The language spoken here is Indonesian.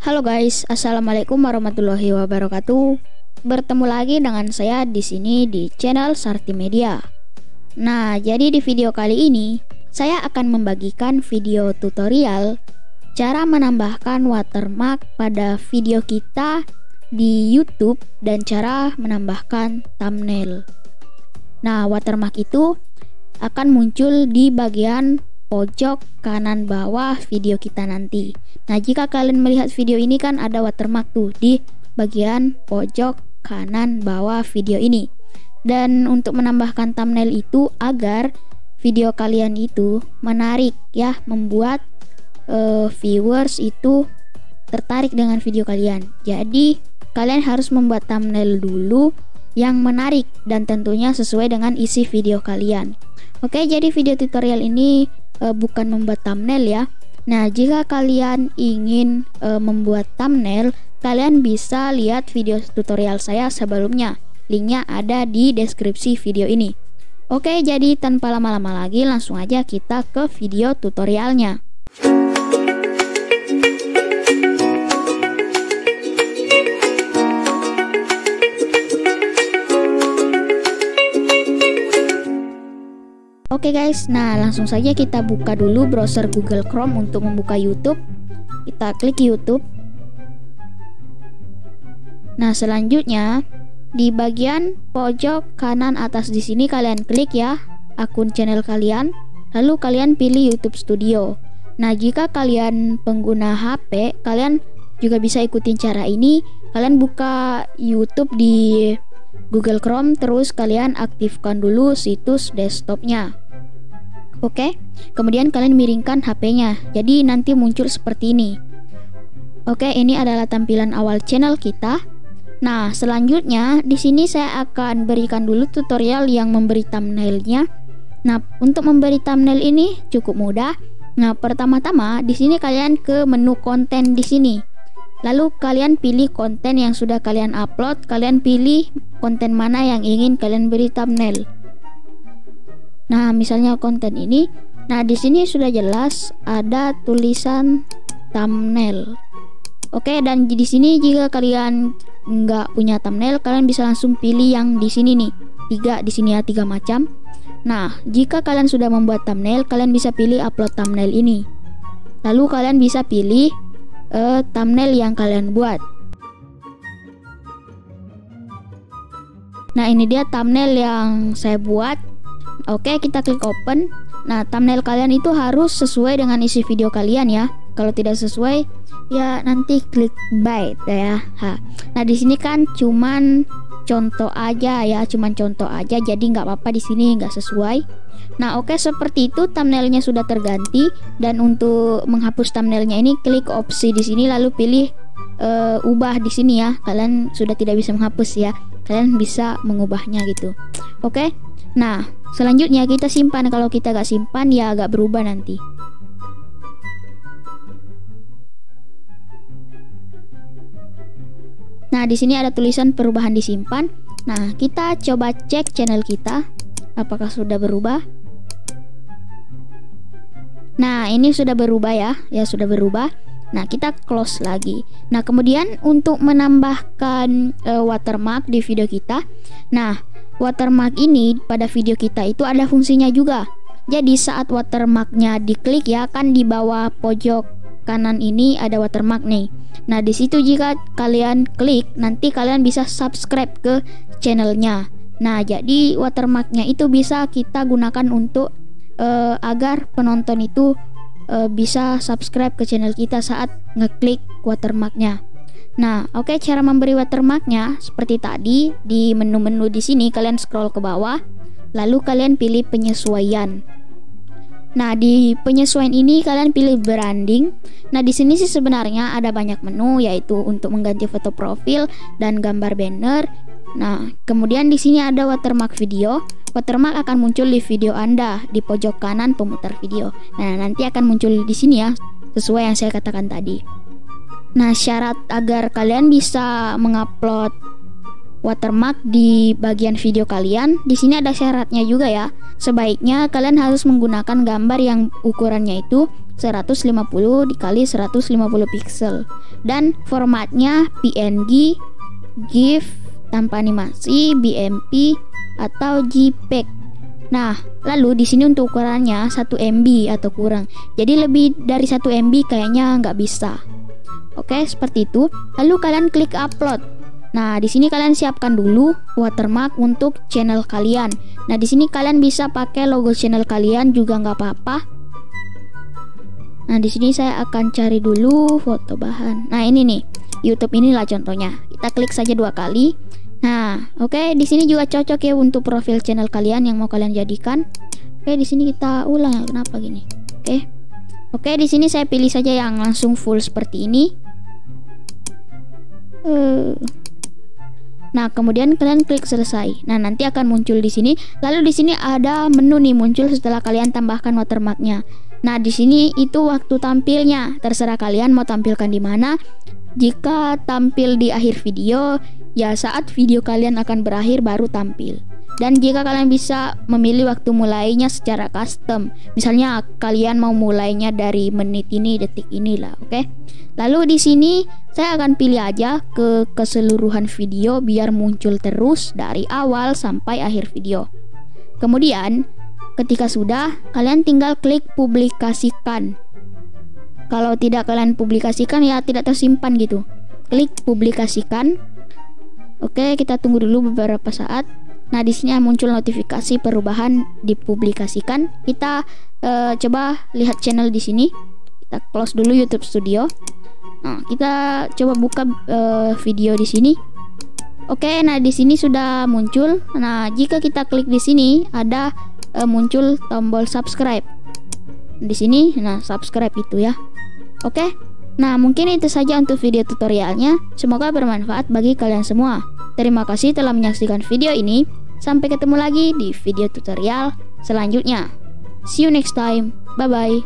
Halo guys, assalamualaikum warahmatullahi wabarakatuh. Bertemu lagi dengan saya di sini di channel Sarti Media. Nah, jadi di video kali ini saya akan membagikan video tutorial cara menambahkan watermark pada video kita di YouTube dan cara menambahkan thumbnail. Nah, watermark itu akan muncul di bagian pojok kanan bawah video kita nanti. Nah, jika kalian melihat video ini kan ada watermark tuh di bagian pojok kanan bawah video ini. Dan untuk menambahkan thumbnail itu agar video kalian itu menarik ya, membuat uh, viewers itu tertarik dengan video kalian. Jadi, kalian harus membuat thumbnail dulu yang menarik dan tentunya sesuai dengan isi video kalian. Oke, jadi video tutorial ini uh, bukan membuat thumbnail ya. Nah, jika kalian ingin uh, membuat thumbnail, kalian bisa lihat video tutorial saya sebelumnya. Linknya ada di deskripsi video ini. Oke, jadi tanpa lama-lama lagi langsung aja kita ke video tutorialnya. Oke guys, nah langsung saja kita buka dulu browser Google Chrome untuk membuka YouTube. Kita klik YouTube. Nah, selanjutnya di bagian pojok kanan atas di sini kalian klik ya akun channel kalian, lalu kalian pilih YouTube Studio. Nah, jika kalian pengguna HP, kalian juga bisa ikutin cara ini. Kalian buka YouTube di Google Chrome terus kalian aktifkan dulu situs desktopnya Oke? Kemudian kalian miringkan HP-nya jadi nanti muncul seperti ini. Oke ini adalah tampilan awal channel kita. Nah selanjutnya di sini saya akan berikan dulu tutorial yang memberi thumbnailnya. Nah untuk memberi thumbnail ini cukup mudah. Nah pertama-tama di sini kalian ke menu konten di sini. Lalu kalian pilih konten yang sudah kalian upload, kalian pilih konten mana yang ingin kalian beri thumbnail. Nah, misalnya konten ini, nah di sini sudah jelas ada tulisan thumbnail. Oke, dan di sini jika kalian nggak punya thumbnail, kalian bisa langsung pilih yang di sini nih. Tiga di sini ya tiga macam. Nah, jika kalian sudah membuat thumbnail, kalian bisa pilih upload thumbnail ini. Lalu kalian bisa pilih uh, thumbnail yang kalian buat. Nah, ini dia thumbnail yang saya buat. Oke, kita klik open. Nah, thumbnail kalian itu harus sesuai dengan isi video kalian ya. Kalau tidak sesuai, ya nanti klik buy ya. Ha. Nah, di sini kan cuman contoh aja ya, cuman contoh aja. Jadi nggak apa-apa di sini nggak sesuai. Nah, oke seperti itu thumbnailnya sudah terganti dan untuk menghapus thumbnailnya ini klik opsi di sini lalu pilih uh, ubah di sini ya. Kalian sudah tidak bisa menghapus ya. Kalian bisa mengubahnya gitu. Oke. Nah, selanjutnya kita simpan. Kalau kita gak simpan ya agak berubah nanti. Nah, di sini ada tulisan perubahan disimpan. Nah, kita coba cek channel kita apakah sudah berubah. Nah, ini sudah berubah ya. Ya, sudah berubah. Nah, kita close lagi. Nah, kemudian untuk menambahkan uh, watermark di video kita. Nah, watermark ini pada video kita itu ada fungsinya juga. Jadi saat watermarknya diklik ya kan di bawah pojok kanan ini ada watermark nih. Nah di situ jika kalian klik nanti kalian bisa subscribe ke channelnya. Nah jadi watermarknya itu bisa kita gunakan untuk uh, agar penonton itu uh, bisa subscribe ke channel kita saat ngeklik watermarknya. Nah, oke okay, cara memberi watermarknya seperti tadi di menu-menu di sini kalian scroll ke bawah, lalu kalian pilih penyesuaian. Nah, di penyesuaian ini kalian pilih branding. Nah, di sini sih sebenarnya ada banyak menu yaitu untuk mengganti foto profil dan gambar banner. Nah, kemudian di sini ada watermark video. Watermark akan muncul di video Anda di pojok kanan pemutar video. Nah, nanti akan muncul di sini ya, sesuai yang saya katakan tadi. Nah, syarat agar kalian bisa mengupload watermark di bagian video kalian, di sini ada syaratnya juga ya. Sebaiknya kalian harus menggunakan gambar yang ukurannya itu 150 dikali 150 pixel dan formatnya PNG, GIF tanpa animasi, BMP atau JPEG. Nah, lalu di sini untuk ukurannya 1 MB atau kurang. Jadi lebih dari 1 MB kayaknya nggak bisa. Oke, seperti itu. Lalu kalian klik upload. Nah, di sini kalian siapkan dulu watermark untuk channel kalian. Nah, di sini kalian bisa pakai logo channel kalian juga nggak apa-apa. Nah, di sini saya akan cari dulu foto bahan. Nah, ini nih, YouTube inilah contohnya. Kita klik saja dua kali. Nah, oke, okay, di sini juga cocok ya untuk profil channel kalian yang mau kalian jadikan. Oke, okay, di sini kita ulang ya. Kenapa gini? Oke. Okay. Oke, di sini saya pilih saja yang langsung full seperti ini. Uh, Nah, kemudian kalian klik selesai. Nah, nanti akan muncul di sini. Lalu di sini ada menu nih muncul setelah kalian tambahkan watermarknya. Nah, di sini itu waktu tampilnya. Terserah kalian mau tampilkan di mana. Jika tampil di akhir video, ya saat video kalian akan berakhir baru tampil. Dan jika kalian bisa memilih waktu mulainya secara custom, misalnya kalian mau mulainya dari menit ini, detik ini lah, oke? Okay? Lalu di sini saya akan pilih aja ke keseluruhan video biar muncul terus dari awal sampai akhir video. Kemudian, ketika sudah, kalian tinggal klik publikasikan. Kalau tidak kalian publikasikan ya tidak tersimpan gitu. Klik publikasikan. Oke, kita tunggu dulu beberapa saat. Nah, di sini muncul notifikasi perubahan dipublikasikan. Kita uh, coba lihat channel di sini. Kita close dulu YouTube Studio. Nah, kita coba buka uh, video di sini. Oke, nah di sini sudah muncul. Nah, jika kita klik di sini ada uh, muncul tombol subscribe. Di sini, nah subscribe itu ya. Oke. Nah, mungkin itu saja untuk video tutorialnya. Semoga bermanfaat bagi kalian semua. Terima kasih telah menyaksikan video ini. Sampai ketemu lagi di video tutorial selanjutnya. See you next time. Bye bye.